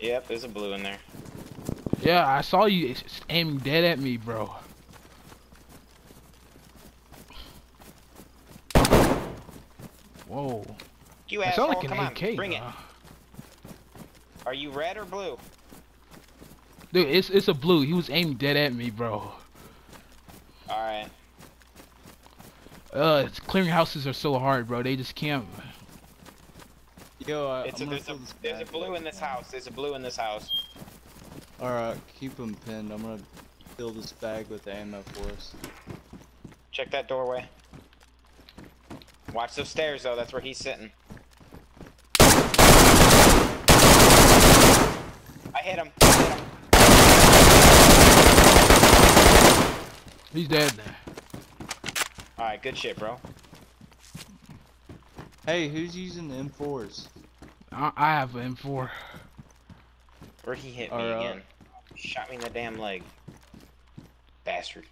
Yep, there's a blue in there. Yeah, I saw you aiming dead at me, bro. Whoa. You That asshole, like an come on, AK. bring it. Are you red or blue? Dude, it's it's a blue. He was aiming dead at me, bro. Alright. Uh, clearing houses are so hard, bro. They just can't. Yo, I, It's a, I'm gonna there's, a, fill this there's a blue in this house. There's a blue in this house. Alright, keep him pinned. I'm gonna fill this bag with ammo for us. Check that doorway. Watch those stairs, though. That's where he's sitting. I hit him. I hit him. He's dead now. Alright, good shit, bro. Hey, who's using the M4s? I, I have an M4. Where'd he hit me Alright. Uh, again? Shot me in the damn leg. Bastard.